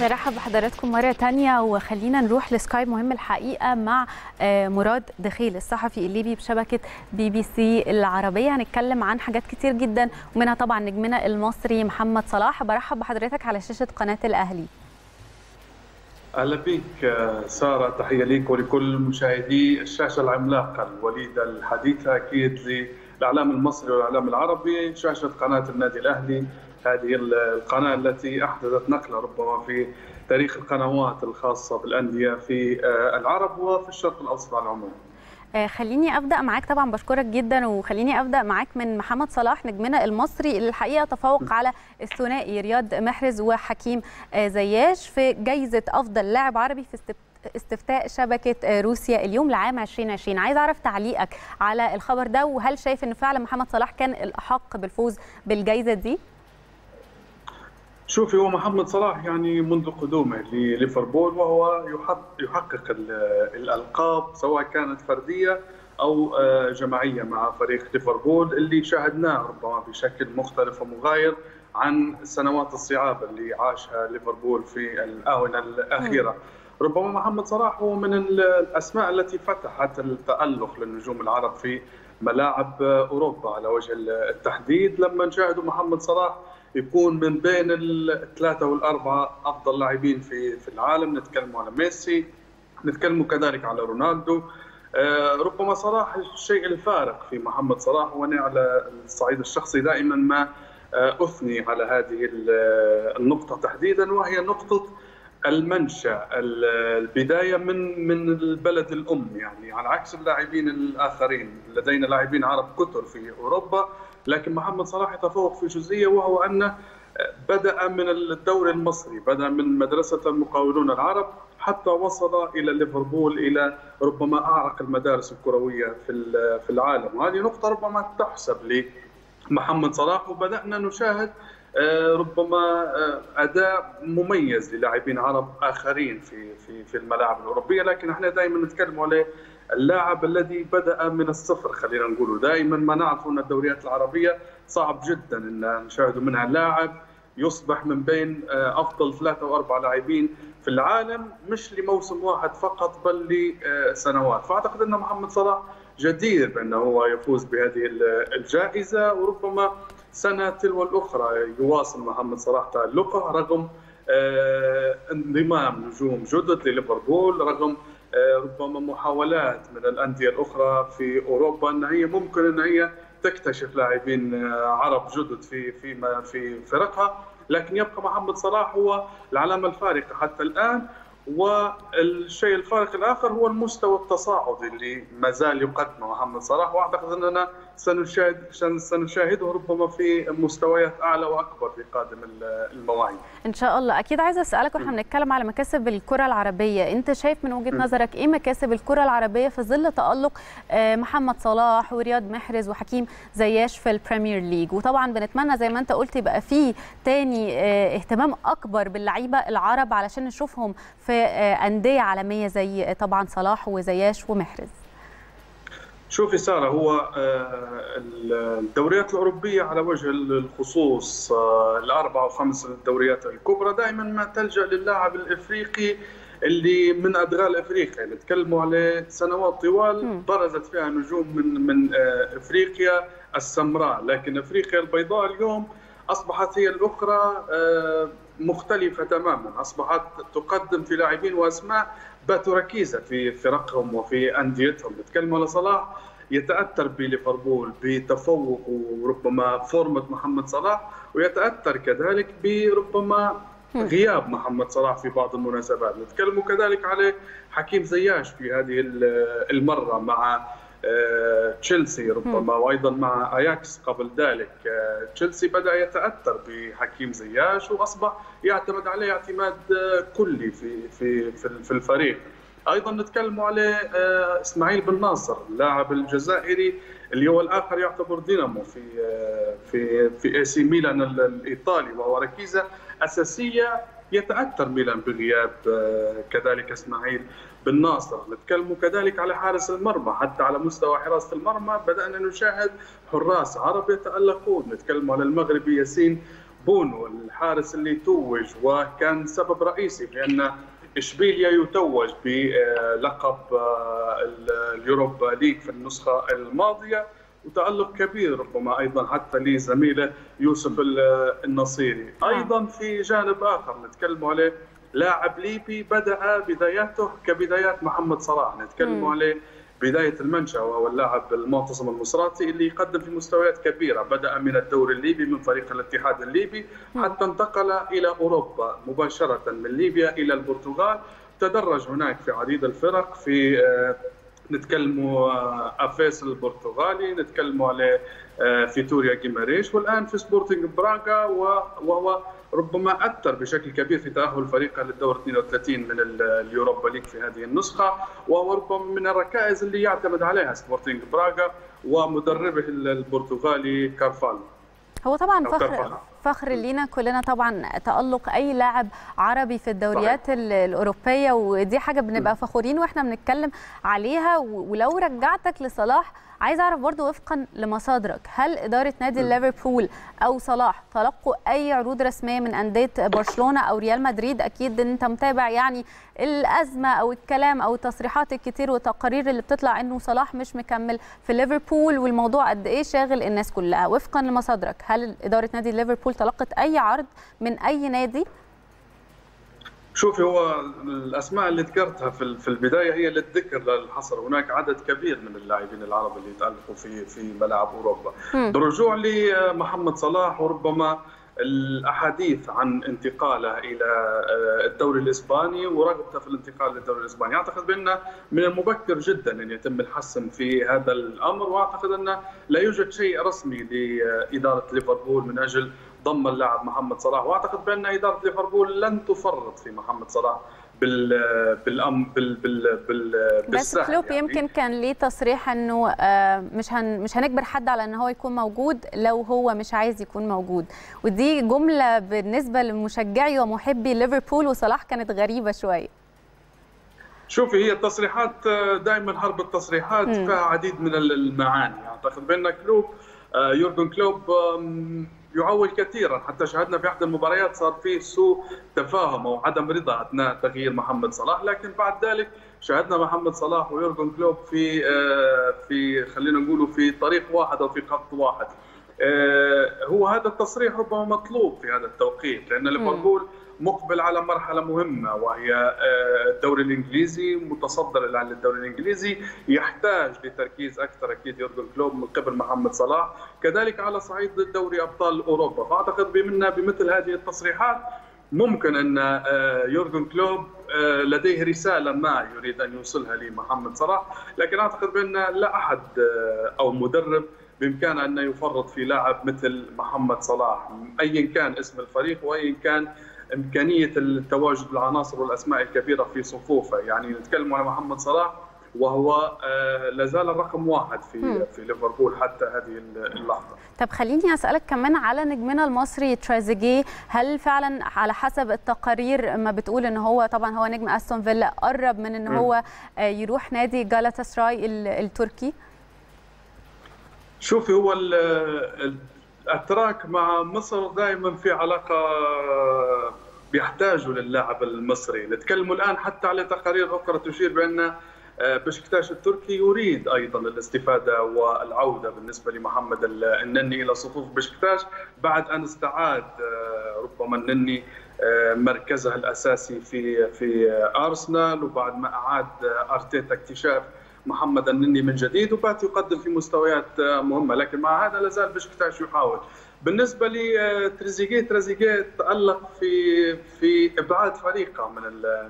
نرحب بحضراتكم مرة تانية وخلينا نروح لسكايب مهم الحقيقة مع مراد دخيل الصحفي الليبي بشبكة بي بي سي العربية. هنتكلم عن حاجات كتير جدا ومنها طبعا نجمنا المصري محمد صلاح. برحب بحضرتك على شاشة قناة الأهلي. أهلا بك سارة. تحية ليك ولكل مشاهدي الشاشة العملاقة الوليده الحديثه أكيد للإعلام المصري والإعلام العربي شاشة قناة النادي الأهلي. هذه القناة التي أحدثت نقلة ربما في تاريخ القنوات الخاصة بالأندية في العرب وفي الشرق الأوسط على العموم. خليني أبدأ معاك. طبعا بشكرك جدا وخليني أبدأ معاك من محمد صلاح نجمنا المصري اللي الحقيقة تفوق على الثنائي رياض محرز وحكيم زياش في جائزه أفضل لاعب عربي في استفتاء شبكة روسيا اليوم لعام 2020 عايز أعرف تعليقك على الخبر ده وهل شايف إن فعلا محمد صلاح كان الأحق بالفوز بالجائزه دي؟ شوفي هو محمد صلاح يعني منذ قدومه لليفربول وهو يحقق الألقاب سواء كانت فردية أو جماعية مع فريق ليفربول اللي شاهدناه ربما بشكل مختلف ومغاير عن السنوات الصعابه اللي عاشها ليفربول في الآونة الأخيرة. ربما محمد صلاح هو من الأسماء التي فتحت التألق للنجوم العرب في ملاعب أوروبا على وجه التحديد لما نشاهدوا محمد صلاح يكون من بين الثلاثة والأربعة أفضل لاعبين في في العالم. نتكلم على ميسي نتكلم كذلك على رونالدو. ربما صلاح الشيء الفارق في محمد صلاح وأنا على الصعيد الشخصي دائما ما أثني على هذه النقطة تحديدا وهي نقطة المنشأ البداية من من البلد الأم يعني على عكس اللاعبين الآخرين. لدينا لاعبين عرب كثر في أوروبا لكن محمد صلاح يتفوق في جزئية وهو انه بدأ من الدوري المصري بدأ من مدرسة المقاولون العرب حتى وصل إلى ليفربول إلى ربما أعرق المدارس الكروية في في العالم. وهذه نقطة ربما تحسب لمحمد صلاح وبدأنا نشاهد ربما أداء مميز للاعبين عرب آخرين في في في الملاعب الأوروبية. لكن إحنا دائما نتكلم عليه اللاعب الذي بدأ من الصفر خلينا نقول دائما ما نعرف أن الدوريات العربية صعب جدا إن نشاهد منها لاعب يصبح من بين أفضل ثلاثة أو أربع لاعبين في العالم مش لموسم واحد فقط بل لسنوات. فأعتقد أن محمد صلاح جدير بأنه هو يفوز بهذه الجائزة وربما سنة تلو الأخرى يواصل محمد صلاح تألقه رغم انضمام نجوم جدد لليفربول رغم ربما محاولات من الأندية الأخرى في أوروبا إن هي ممكن إن هي تكتشف لاعبين عرب جدد في في في فرقها. لكن يبقى محمد صلاح هو العلامة الفارقة حتى الآن. والشيء الفارق الآخر هو المستوى التصاعدي اللي ما زال يقدمه محمد صلاح. وأعتقد إننا سنشاهد سنشاهده ربما في مستويات أعلى وأكبر في قادم المواعيد. إن شاء الله، أكيد عايزة أسألك وإحنا بنتكلم على مكاسب الكرة العربية، أنت شايف من وجهة نظرك إيه مكاسب الكرة العربية في ظل تألق محمد صلاح ورياض محرز وحكيم زياش في البريمير ليج، وطبعا بنتمنى زي ما أنت قلت يبقى في تاني اهتمام أكبر باللعيبة العرب علشان نشوفهم في أندية عالمية زي طبعا صلاح وزياش ومحرز. شوفي ساره هو الدوريات الأوروبية على وجه الخصوص الأربع وخمس الدوريات الكبرى دائما ما تلجأ للاعب الإفريقي اللي من أدغال إفريقيا. نتكلموا على سنوات طوال برزت فيها نجوم من من إفريقيا السمراء. لكن إفريقيا البيضاء اليوم أصبحت هي الأخرى مختلفة تماما. أصبحت تقدم في لاعبين وأسماء باتوا ركيزة في فرقهم وفي أنديتهم. نتكلم على صلاح يتأثر بليفربول بتفوق وربما فورمة محمد صلاح ويتأثر كذلك بربما غياب محمد صلاح في بعض المناسبات. نتكلم كذلك على حكيم زياش في هذه المرة مع تشيلسي ربما وأيضا مع أياكس قبل ذلك. تشيلسي بدأ يتأثر بحكيم زياش وأصبح يعتمد عليه اعتماد كلي في في في الفريق. أيضا نتكلم على إسماعيل بن ناصر اللاعب الجزائري اللي هو الآخر يعتبر دينامو في في في إي سي ميلان الإيطالي وهو ركيزة أساسية يتأثر ميلان بغياب كذلك إسماعيل بن ناصر. نتكلم كذلك على حارس المرمى. حتى على مستوى حراسة المرمى بدأنا نشاهد حراس عرب يتألقون. نتكلم على المغربي ياسين بونو الحارس اللي توج وكان سبب رئيسي في ان إشبيليا يتوج بلقب اليوروبا ليج في النسخة الماضية. وتألق كبير ربما أيضا حتى لزميله يوسف النصيري. أيضا في جانب آخر نتكلم عليه. لاعب ليبي بدأ بداياته كبدايات محمد صلاح. نتكلم عليه بداية المنشأ وهو اللاعب المعتصم المصراتي اللي يقدم في مستويات كبيرة. بدأ من الدوري الليبي من فريق الاتحاد الليبي حتى انتقل إلى أوروبا. مباشرة من ليبيا إلى البرتغال. تدرج هناك في عديد الفرق في نتكلموا افيس البرتغالي نتكلموا على فيتوريا جيماريش والآن في سبورتنج براغا وهو ربما اثر بشكل كبير في تأهل فريقه للدور 32 من اليوروبا ليج في هذه النسخة وهو ربما من الركائز اللي يعتمد عليها سبورتنج براغا ومدربه البرتغالي كارفالو. هو طبعا فخر فخر لينا كلنا طبعا تألق أي لاعب عربي في الدوريات صحيح. الأوروبية ودي حاجة بنبقى فخورين وإحنا بنتكلم عليها. ولو رجعتك لصلاح عايز أعرف برضو وفقا لمصادرك هل إدارة نادي ليفربول أو صلاح تلقوا أي عروض رسمية من أندية برشلونة أو ريال مدريد؟ أكيد أنت متابع يعني الأزمة أو الكلام أو التصريحات الكتير والتقارير اللي بتطلع إنه صلاح مش مكمل في ليفربول والموضوع قد إيه شاغل الناس كلها. وفقا لمصادرك هل إدارة نادي ليفربول تلقت أي عرض من أي نادي؟ شوفي هو الأسماء اللي ذكرتها في في البداية هي للذكر للحصر. هناك عدد كبير من اللاعبين العرب اللي تالقوا في في ملاعب أوروبا. بالرجوع لمحمد صلاح وربما الأحاديث عن انتقاله إلى الدوري الإسباني ورغبته في الانتقال للدوري الإسباني، أعتقد بان من المبكر جدا أن يتم الحسم في هذا الأمر وأعتقد ان لا يوجد شيء رسمي لإدارة ليفربول من أجل ضم اللاعب محمد صلاح وأعتقد بأن إدارة ليفربول لن تفرط في محمد صلاح بال بالأم بال بال بال بس كلوب يعني. يمكن كان ليه تصريح إنه مش هن مش هنجبر حد على إن هو يكون موجود لو هو مش عايز يكون موجود ودي جملة بالنسبة لمشجعي ومحبي ليفربول وصلاح كانت غريبة شوية شوفي هي التصريحات دائما حرب التصريحات. فيها عديد من المعاني أعتقد بأن كلوب يورجن كلوب يعول كثيرا. حتى شاهدنا في احدى المباريات صار في سوء تفاهم أو عدم رضا أثناء تغيير محمد صلاح. لكن بعد ذلك شاهدنا محمد صلاح ويورجن كلوب في في خلينا نقول في طريق واحد أو في خط واحد. هو هذا التصريح ربما مطلوب في هذا التوقيت لأن ليفربول مقبل على مرحلة مهمة وهي الدوري الإنجليزي متصدر الآن للدوري الإنجليزي يحتاج لتركيز أكثر أكيد يورجن كلوب من قبل محمد صلاح كذلك على صعيد دوري أبطال أوروبا. فأعتقد بمنا بمثل هذه التصريحات ممكن أن يورجن كلوب لديه رسالة ما يريد أن يوصلها لمحمد صلاح لكن أعتقد بأن لا أحد أو مدرب بامكانه أن يفرط في لاعب مثل محمد صلاح ايا كان اسم الفريق وايا كان إمكانية التواجد العناصر والأسماء الكبيرة في صفوفه يعني نتكلم على محمد صلاح وهو لا زال الرقم واحد في م. في ليفربول حتى هذه اللحظة. طب خليني أسألك كمان على نجمنا المصري تريزيجيه هل فعلا على حسب التقارير ما بتقول إن هو طبعا هو نجم أستون فيلا قرب من إن هو يروح نادي جالاتا سراي التركي؟ شوفي هو الأتراك مع مصر دائما في علاقة بيحتاجوا للاعب المصري، نتكلم الآن حتى على تقارير أخرى تشير بأن بشكتاش التركي يريد أيضا الاستفادة والعودة بالنسبة لمحمد النني إلى صفوف بشكتاش. بعد أن استعاد ربما النني مركزه الأساسي في في أرسنال وبعد ما أعاد أرتيتا اكتشاف محمد النني من جديد وبات يقدم في مستويات مهمة لكن مع هذا لازال بشكتاش يحاول. بالنسبة لتريزيجيه تريزيجيه تألق في في إبعاد فريقه من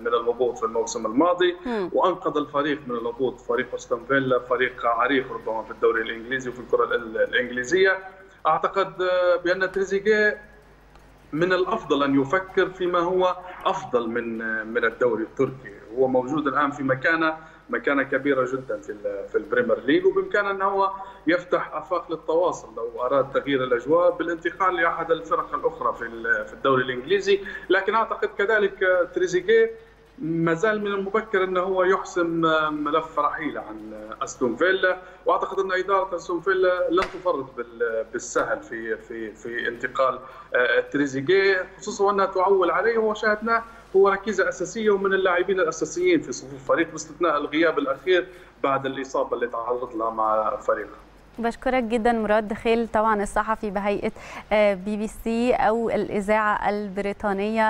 من الهبوط في الموسم الماضي. وأنقذ الفريق من الهبوط. فريق أستون فيلا فريق عريق ربما في الدوري الإنجليزي وفي الكرة الإنجليزية. أعتقد بأن تريزيجيه من الأفضل أن يفكر فيما هو أفضل من من الدوري التركي. هو موجود الآن في مكانه مكانة كبيرة جدا في في البريمير ليج وبإمكانه إن هو يفتح آفاق للتواصل لو أراد تغيير الأجواء بالانتقال لأحد الفرق الأخرى في في الدوري الإنجليزي. لكن أعتقد كذلك تريزيجيه ما زال من المبكر إنه هو يحسم ملف رحيله عن أستون فيلا. وأعتقد إن إدارة أستون فيلا لن تفرط بالسهل في في في انتقال تريزيجيه خصوصا وانها تعول عليه وشاهدناه هو ركيزة أساسية ومن اللاعبين الأساسيين في صفوف الفريق باستثناء الغياب الأخير بعد الإصابة اللي تعرض لها مع فريقه. بشكرك جدا مراد دخيل طبعا الصحفي بهيئة بي بي سي أو الإذاعة البريطانية.